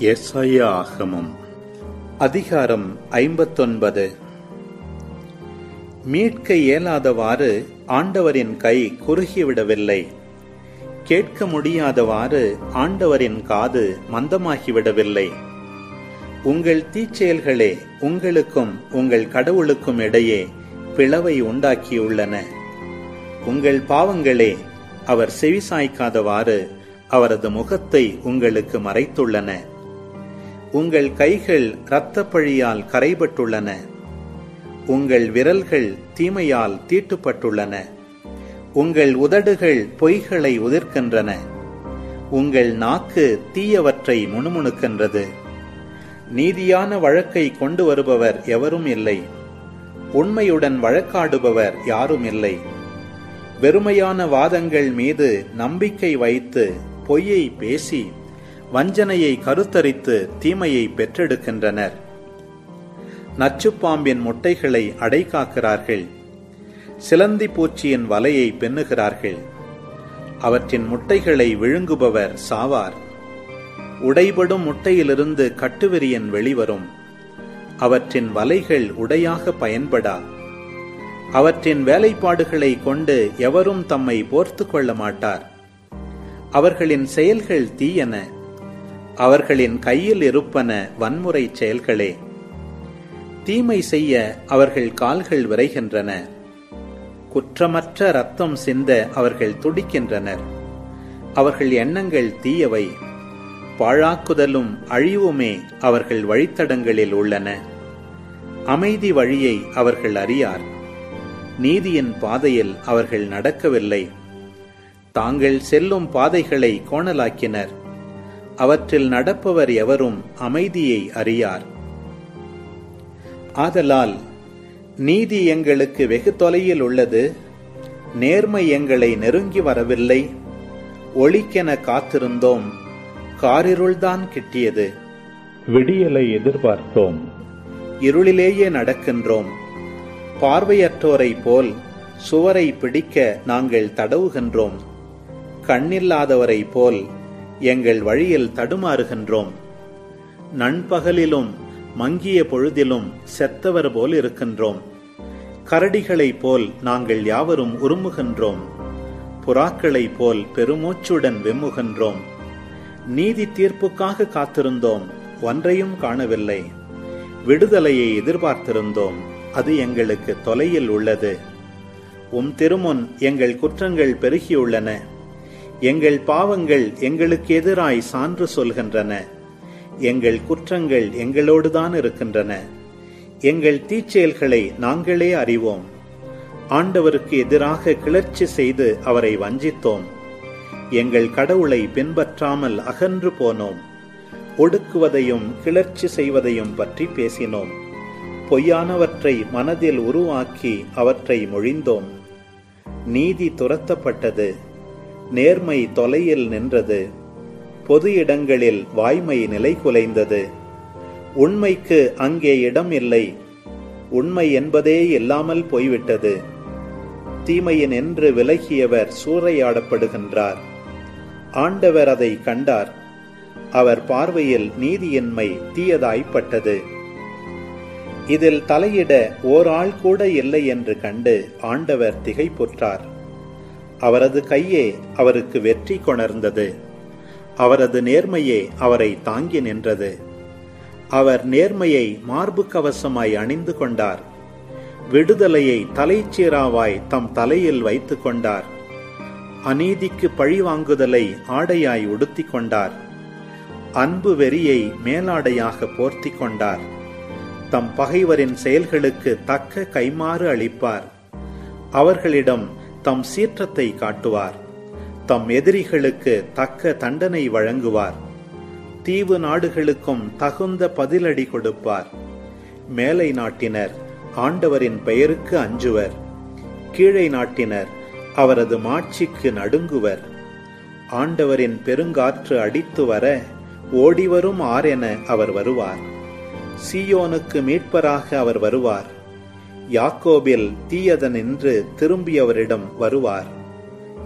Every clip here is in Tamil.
எஸ்ஐயா ஆகமம் அதிகாரம் ஐம்பத்தொன்பது. மீட்க இயலாதவாறு ஆண்டவரின் கை குறுகிவிடவில்லை. கேட்க முடியாதவாறு ஆண்டவரின் காது மந்தமாகிவிடவில்லை. உங்கள் தீச்செயல்களே உங்களுக்கும் உங்கள் கடவுளுக்கும் இடையே பிளவை உண்டாக்கியுள்ளன. உங்கள் பாவங்களே அவர் செவிசாய்க்காதவாறு அவரது முகத்தை உங்களுக்கு மறைத்துள்ளன. உங்கள் கைகள் இரத்தப்பழியால் கரைபட்டுள்ளன. உங்கள் விரல்கள் தீமையால் தீட்டுப்பட்டுள்ளன. உங்கள் உதடுகள் பொய்களை உதிர்க்கின்றன. உங்கள் நாக்கு தீயவற்றை முணுமுணுக்கின்றது. நீதியான வழக்கை கொண்டு வருபவர் எவரும் இல்லை. உண்மையுடன் வழக்காடுபவர் யாரும் இல்லை. வெறுமையான வாதங்கள் மீது நம்பிக்கை வைத்து பொய்யை பேசி வஞ்சனையை கருத்தரித்து தீமையை பெற்றெடுக்கின்றனர். நச்சுப்பாம்பின் முட்டைகளை அடைகாக்கிறார்கள். சிலந்தி பூச்சியின் வலையை பெண்ணுகிறார்கள். அவற்றின் முட்டைகளை விழுங்குபவர் சாவார். உடைபடும் முட்டையிலிருந்து கட்டுவிரியன் வெளிவரும் அவற்றின் வலைகள் உடையாக பயன்படா. அவற்றின் வேலைப்பாடுகளை கொண்டு எவரும் தம்மை போர்த்து கொள்ள மாட்டார். அவர்களின் செயல்கள் தீயன. அவர்களின் கையில் இருப்பன வன்முறை செயல்களே. தீமை செய்ய அவர்கள் கால்கள் விரைகின்றன. குற்றமற்ற ரத்தம் சிந்த அவர்கள் துடிக்கின்றனர். அவர்கள் எண்ணங்கள் தீயவை. பாழாக்குதலும் அழிவுமே அவர்கள் வழித்தடங்களில் உள்ளன. அமைதி வழியை அவர்கள் அறியார். நீதியின் பாதையில் அவர்கள் நடக்கவில்லை. தாங்கள் செல்லும் பாதைகளை கோணலாக்கினர். அவற்றில் நடப்பவர் எவரும் அமைதியை அறியார். ஆதலால் நீதி எங்களுக்கு வெகு தொலையில் உள்ளது நேர்மை எங்களை நெருங்கி வரவில்லை ஒளிக்கென காத்திருந்தோம் காரிருள்தான் கிட்டியது. விடியலை எதிர்பார்த்தோம். இருளிலேயே நடக்கின்றோம். பார்வையற்றோரை போல் சுவரை பிடிக்க நாங்கள் தடவுகின்றோம். கண்ணில்லாதவரை போல் எங்கள் வழியில் தடுமாறுகின்றோம். நண்பகலிலும் மங்கிய பொழுதிலும் செத்தவர் போல் இருக்கின்றோம். கரடிகளைப் போல் நாங்கள் யாவரும் உருமுகின்றோம். புறாக்களைப் போல் பெருமூச்சுடன் வெம்முகின்றோம். நீதி தீர்ப்புக்காக காத்திருந்தோம் ஒன்றையும் காணவில்லை. விடுதலையை எதிர்பார்த்திருந்தோம் அது எங்களுக்கு தொலையில் உள்ளது. உம் திருமுன் எங்கள் குற்றங்கள் பெருகியுள்ளன. எங்கள் பாவங்கள் எங்களுக்கு எதிராய் சான்று சொல்கின்றன. எங்கள் குற்றங்கள் எங்களோடுதான் இருக்கின்றன. எங்கள் தீச்செயல்களை நாங்களே அறிவோம். ஆண்டவருக்கு எதிராக கிளர்ச்சி செய்து அவரை வஞ்சித்தோம். எங்கள் கடவுளை பின்பற்றாமல் அகன்று போனோம். ஒடுக்குவதையும் கிளர்ச்சி செய்வதையும் பற்றி பேசினோம். பொய்யானவற்றை மனதில் உருவாக்கி அவற்றை மொழிந்தோம். நீதி துரத்தப்பட்டது. நேர்மை தொலையில் நின்றது. பொது இடங்களில் வாய்மை நிலை குலைந்தது. உண்மைக்கு அங்கே இடம் இல்லை. உண்மை என்பதே இல்லாமல் போய்விட்டது. தீமையின் என்று விலகியவர் சூறையாடப்படுகின்றார். ஆண்டவர் அதை கண்டார். அவர் பார்வையில் நீதியின்மை தீயதாய்ப்பட்டது. இதில் தலையிட ஓராள் கூட இல்லை என்று கண்டு ஆண்டவர் திகைப்புற்றார். அவரது கையே அவருக்கு வெற்றி கொணர்ந்தது. அவரது நேர்மையே அவரை தாங்கி நின்றது. அவர் நேர்மையை மார்பு கவசமாய் அணிந்து கொண்டார். விடுதலையை தலைச்சீராவாய் தம் தலையில் வைத்துக் கொண்டார். அநீதிக்கு பழி வாங்குதலை ஆடையாய் உடுத்தி கொண்டார். அன்பு வெறியை மேலாடையாக போர்த்தி கொண்டார். தம் பகைவரின் செயல்களுக்கு தக்க கைமாறு அளிப்பார். அவர்களிடம் தம் சீற்றத்தை காட்டுவார். தம் எதிரிகளுக்கு தக்க தண்டனை வழங்குவார். தீவு நாடுகளுக்கும் தகுந்த பதிலடி கொடுப்பார். மேலை நாட்டினர் ஆண்டவரின் பெயருக்கு அஞ்சுவர். கீழை நாட்டினர் அவரது மாட்சிக்கு நடுங்குவர். ஆண்டவரின் பெருங்காற்று அடித்து வர ஓடிவரும் ஆரென அவர் வருவார். சீயோனுக்கு மீட்பராக அவர் வருவார். யாக்கோபில் தீயதனின்று திரும்பியவரிடம் வருவார்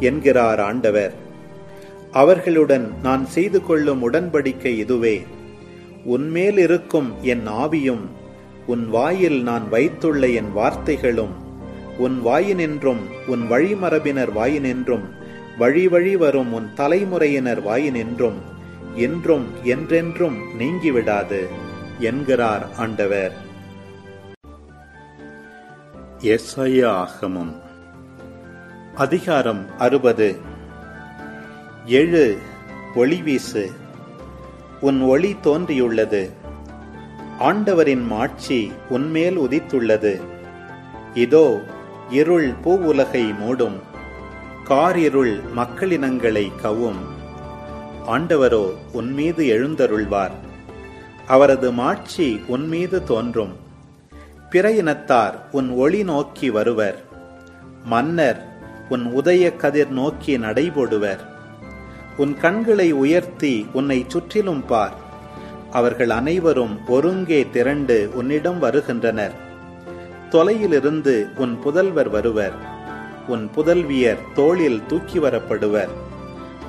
என்கிறார் ஆண்டவர். அவர்களுடன் நான் செய்து கொள்ளும் உடன்படிக்கை இதுவே. உன்மேல் இருக்கும் என் ஆவியும் உன் வாயில் நான் வைத்துள்ள என் வார்த்தைகளும் உன் வாயினின்றும் உன் வழிமரபினர் வாயினின்றும் வழி வழி வரும் உன் தலைமுறையினர் வாயினின்றும் என்றும் என்றென்றும் நீங்கிவிடாது என்கிறார் ஆண்டவர். எஸ்ஐய ஆகமம். அதிகாரம் அறுபது. எழு ஒளி வீசு. உன் ஒளி தோன்றியுள்ளது. ஆண்டவரின் மாட்சி உன்மேல் உதித்துள்ளது. இதோ இருள் பூவுலகை மூடும். காரிருள் மக்களினங்களை கவும். ஆண்டவரோ உன்மீது எழுந்தருள்வார். அவரது மாட்சி உன்மீது தோன்றும். பிற இனத்தார் உன் ஒளி நோக்கி வருவர். மன்னர் உன் உதய கதிர் நோக்கி நடைபோடுவர். உன் கண்களை உயர்த்தி உன்னை சுற்றிலும் பார். அவர்கள் அனைவரும் ஒருங்கே திரண்டு உன்னிடம் வருகின்றனர். தொலையிலிருந்து உன் புதல்வர் வருவர். உன் புதல்வியர் தோளில் தூக்கி வரப்படுவர்.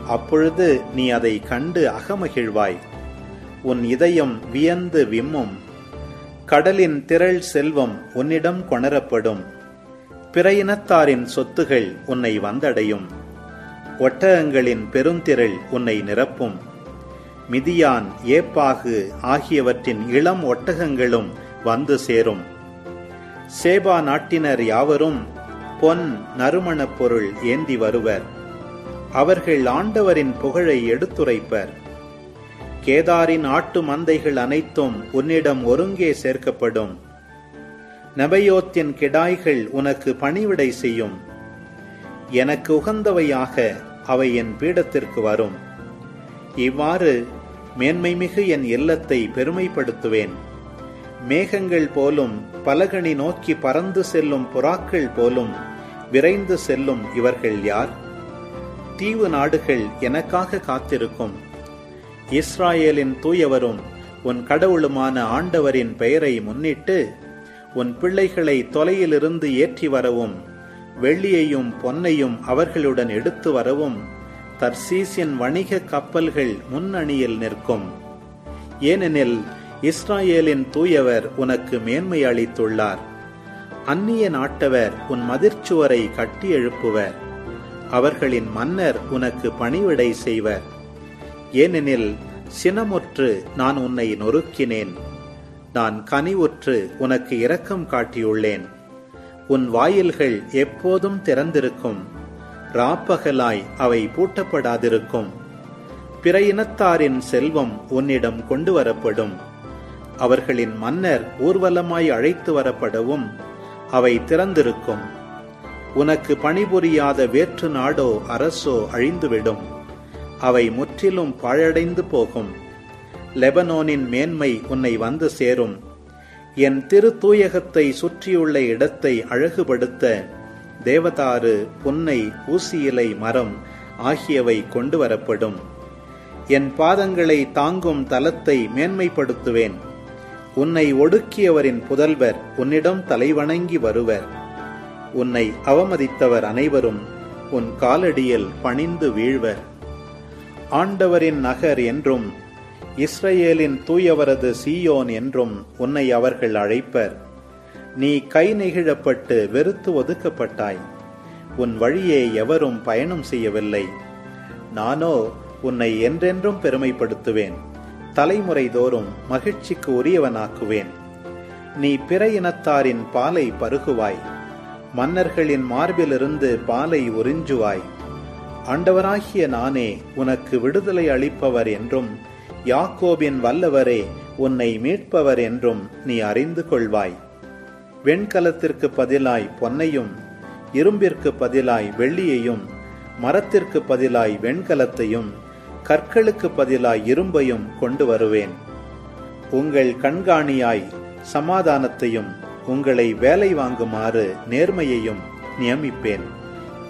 அப்பொழுது நீ அதை கண்டு அகமகிழ்வாய். உன் இதயம் வியந்து விம்மும். கடலின் திரள் செல்வம் உன்னிடம் கொணரப்படும். பிற இனத்தாரின் சொத்துகள் உன்னை வந்தடையும். ஒட்டகங்களின் பெருந்திரள் உன்னை நிரப்பும். மிதியான் ஏப்பாகு ஆகியவற்றின் இளம் ஒட்டகங்களும் வந்து சேரும். சேபா நாட்டினர் யாவரும் பொன் நறுமணப் பொருள் ஏந்தி வருவர். அவர்கள் ஆண்டவரின் புகழை எடுத்துரைப்பர். கேதாரின் ஆட்டு மந்தைகள் அனைத்தும் உன்னிடம் ஒருங்கே சேர்க்கப்படும். நபையோத்தின் கிடாய்கள் உனக்கு பணிவிடை செய்யும். எனக்கு உகந்தவையாக அவை என் பீடத்திற்கு வரும். இவ்வாறு மேன்மைமிகு என் இல்லத்தை பெருமைப்படுத்துவேன். மேகங்கள் போலும் பலகணி நோக்கி பறந்து செல்லும் புறாக்கள் போலும் விரைந்து செல்லும் இவர்கள் யார்? தீவு நாடுகள் எனக்காக காத்திருக்கும். இஸ்ராயேலின் தூயவரும் உன் கடவுளுமான ஆண்டவரின் பெயரை முன்னிட்டு உன் பிள்ளைகளை தொலையிலிருந்து ஏற்றி வரவும் வெள்ளியையும் பொன்னையும் அவர்களுடன் எடுத்து வரவும் தர்சீசின் வணிக கப்பல்கள் முன்னணியில் நிற்கும். ஏனெனில் இஸ்ராயேலின் தூயவர் உனக்கு மேன்மை அளித்துள்ளார். அந்நிய நாட்டவர் உன் மதிர்ச்சுவரை கட்டி எழுப்புவர். அவர்களின் மன்னர் உனக்கு பணிவிடை செய்வர். ஏனெனில் சினமுற்று நான் உன்னை நொறுக்கினேன். நான் கனிவுற்று உனக்கு இரக்கம் காட்டியுள்ளேன். உன் வாயில்கள் எப்போதும் திறந்திருக்கும். ராப்பகலாய் அவை பூட்டப்படாதிருக்கும். பிற இனத்தாரின் செல்வம் உன்னிடம் கொண்டு வரப்படும் அவர்களின் மன்னர் ஊர்வலமாய் அழைத்து வரப்படவும் அவை திறந்திருக்கும். உனக்கு பணிபுரியாத வேற்று நாடோ அரசோ அழிந்துவிடும். அவை முற்றிலும் பாழடைந்து போகும். லெபனோனின் மேன்மை உன்னை வந்து சேரும். என் திருத்தூயகத்தை சுற்றியுள்ள இடத்தை அழகுபடுத்த தேவதாறு புன்னை ஊசியிலை மரம் ஆகியவை கொண்டு வரப்படும் என் பாதங்களை தாங்கும் தலத்தை மேன்மைப்படுத்துவேன். உன்னை ஒடுக்கியவரின் புதல்வர் உன்னிடம் தலைவணங்கி வருவர். உன்னை அவமதித்தவர் அனைவரும் உன் காலடியில் பணிந்து வீழ்வர். ஆண்டவரின் நகர் என்றும் இஸ்ரேலின் தூயவரது சீயோன் என்றும் உன்னை அவர்கள் அழைப்பர். நீ கை நெகிழப்பட்டு வெறுத்து ஒதுக்கப்பட்டாய். உன் வழியே எவரும் பயணம் செய்யவில்லை. நானோ உன்னை என்றென்றும் பெருமைப்படுத்துவேன். தலைமுறை தோறும் மகிழ்ச்சிக்கு உரியவனாக்குவேன். நீ பிற இனத்தாரின் பாலை பருகுவாய். மன்னர்களின் மார்பிலிருந்து பாலை உறிஞ்சுவாய். ஆண்டவராகிய நானே உனக்கு விடுதலை அளிப்பவர் என்றும் யாக்கோபின் வல்லவரே உன்னை மீட்பவர் என்றும் நீ அறிந்து கொள்வாய். வெண்கலத்திற்கு பதிலாய் பொன்னையும் இரும்பிற்கு பதிலாய் வெள்ளியையும் மரத்திற்கு பதிலாய் வெண்கலத்தையும் கற்களுக்கு பதிலாய் இரும்பையும் கொண்டு வருவேன். உங்கள் கண்காணியாய் சமாதானத்தையும் உங்களை வேலை வாங்குமாறு நேர்மையையும் நியமிப்பேன்.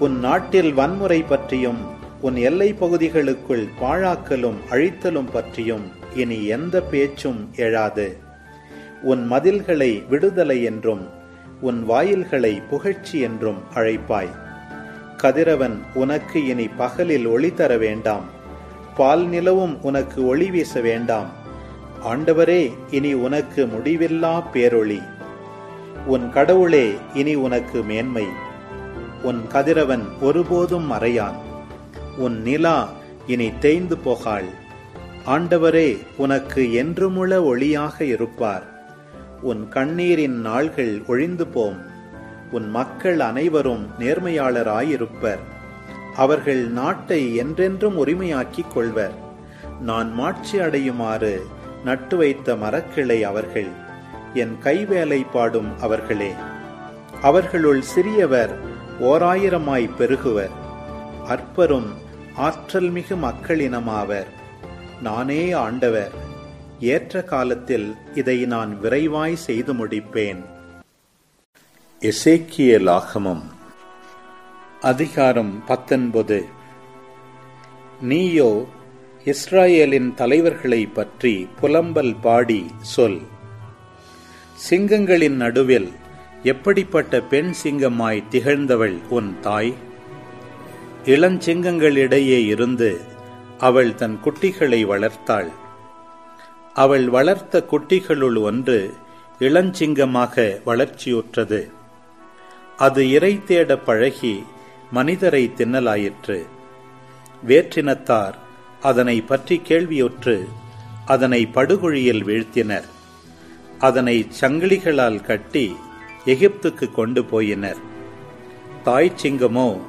உன் நாட்டில் வன்முறை பற்றியும் உன் எல்லை பகுதிகளுக்குள் பாழாக்கலும் அழித்தலும் பற்றியும் இனி எந்த பேச்சும் எழாது. உன் மதில்களை விடுதலை என்றும் உன் வாயில்களை புகழ்ச்சி என்றும் அழைப்பாய். கதிரவன் உனக்கு இனி பகலில் ஒளி தர வேண்டாம். பால் நிலவும் உனக்கு ஒளி வீச வேண்டாம். ஆண்டவரே இனி உனக்கு முடிவில்லா பேரொளி. உன் கடவுளே இனி உனக்கு மேன்மை. உன் கதிரவன் ஒருபோதும் மறையான். உன் நிலா இனி தேய்ந்து போகாள். ஆண்டவரே உனக்கு என்றுமுள ஒளியாக இருப்பார். உன் கண்ணீரின் நாள்கள் ஒழிந்து போம். உன் மக்கள் அனைவரும் நேர்மையாளராயிருப்பர். அவர்கள் நாட்டை என்றென்றும் உரிமையாக்கிக் கொள்வர். நான் மாட்சி அடையுமாறு நட்டு வைத்த மரக்கிளை அவர்கள். என் கைவேலை பாடும் அவர்களே. அவர்களுள் சிறியவர் ஓராயிரமாய் பெருகுவர். அற்பரும் ஆற்றல் மிகு மக்களினமாவர். நானே ஆண்டவர். ஏற்ற காலத்தில் இதை நான் விரைவாய் செய்து முடிப்பேன். எசேக்கியல் ஆகமம். அதிகாரம் பத்தொன்பது. நீயோ இஸ்ராயேலின் தலைவர்களை பற்றி புலம்பல் பாடி சொல். சிங்கங்களின் நடுவில் எப்படிப்பட்ட பெண் சிங்கமாய் திகழ்ந்தவள் உன் தாய்? இளஞ்சிங்கங்களிடையே இருந்து அவள் தன் குட்டிகளை வளர்த்தாள். அவள் வளர்த்த குட்டிகளுள் ஒன்று இளஞ்சிங்கமாக வளர்ச்சியுற்றது. அது இறை தேட பழகி மனிதரை தின்னலாயிற்று. வேற்றினத்தார் அதனை பற்றி கேள்வியுற்று அதனை படுகொழியில் வீழ்த்தினர். அதனை சங்கிலிகளால் கட்டி எகிப்துக்கு கொண்டு போயினர். தாய் சிங்கமோ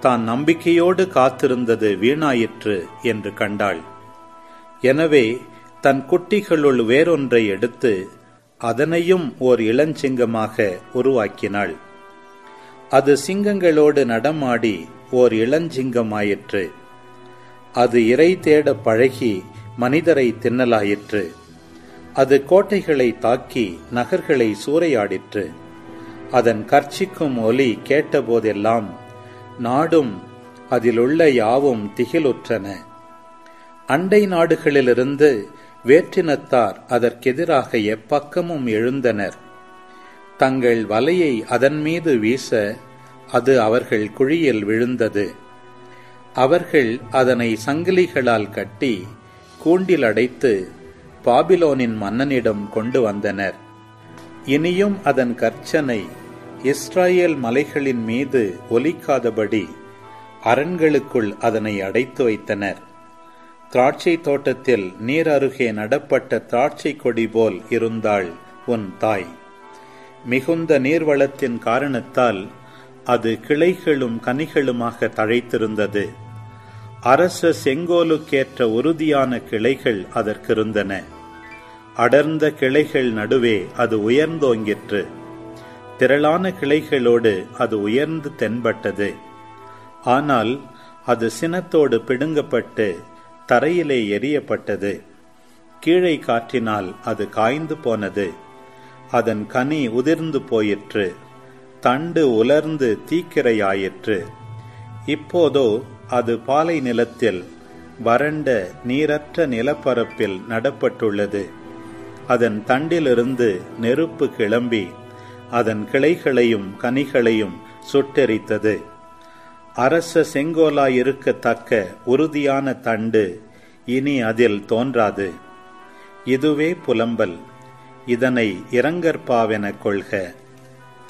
தான் நம்பிக்கையோடு காத்திருந்தது வீணாயிற்று என்று கண்டாள். எனவே தன் குட்டிகளுள் வேறொன்றை எடுத்து அதனையும் ஓர் இளஞ்சிங்கமாக உருவாக்கினாள். அது சிங்கங்களோடு நடமாடி ஓர் இளஞ்சிங்கமாயிற்று. அது இறை தேட பழகி மனிதரை தின்னலாயிற்று. அது கோட்டைகளை தாக்கி நகர்களை சூறையாடிற்று. அதன் கர்ச்சிக்கும் ஒலி கேட்டபோதெல்லாம் நாடும் அதிலுள்ள யாவும் திகிலுற்றன. அண்டை நாடுகளிலிருந்து வேற்றினத்தார் அதற்கெதிராக எப்பக்கமும் எழுந்தனர். தங்கள் வலையை அதன் மீது வீச அது அவர்கள் குழியில் விழுந்தது. அவர்கள் அதனை சங்கிலிகளால் கட்டி கூண்டில் அடைத்து பாபிலோனின் மன்னனிடம் கொண்டு வந்தனர். இனியும் அதன் கர்ச்சனை இஸ்ராயேல் மலைகளின் மீது ஒலிக்காதபடி அரண்களுக்குள் அதனை அடைத்து வைத்தனர். திராட்சை தோட்டத்தில் நீர் அருகே நடப்பட்ட திராட்சை கொடி போல் இருந்தாள் உன் தாய். மிகுந்த நீர்வளத்தின் காரணத்தால் அது கிளைகளும் கனிகளுமாக தழைத்திருந்தது. அரச செங்கோலுக்கேற்ற உறுதியான கிளைகள் அதற்கிருந்தன. அடர்ந்த கிளைகள் நடுவே அது உயர்ந்தோங்கிற்று. திரளான கிளைகளோடு அது உயர்ந்து தென்பட்டது. ஆனால் அது சினத்தோடு பிடுங்கப்பட்டு தரையிலே எரியப்பட்டது. கீழே காற்றினால் அது காய்ந்து போனது. அதன் கனி உதிர்ந்து போயிற்று. தண்டு உலர்ந்து தீக்கிரையாயிற்று. இப்போதோ அது பாலை நிலத்தில் வறண்ட நீரற்ற நிலப்பரப்பில் நடப்பட்டுள்ளது. அதன் தண்டிலிருந்து நெருப்பு கிளம்பி அதன் கிளைகளையும் கனிகளையும் சுட்டெரித்தது. அரச செங்கோலாயிருக்கத்தக்க உறுதியான தண்டு இனி அதில் தோன்றாது. இதுவே புலம்பல். இதனை இரங்கற்பாவென கொள்க.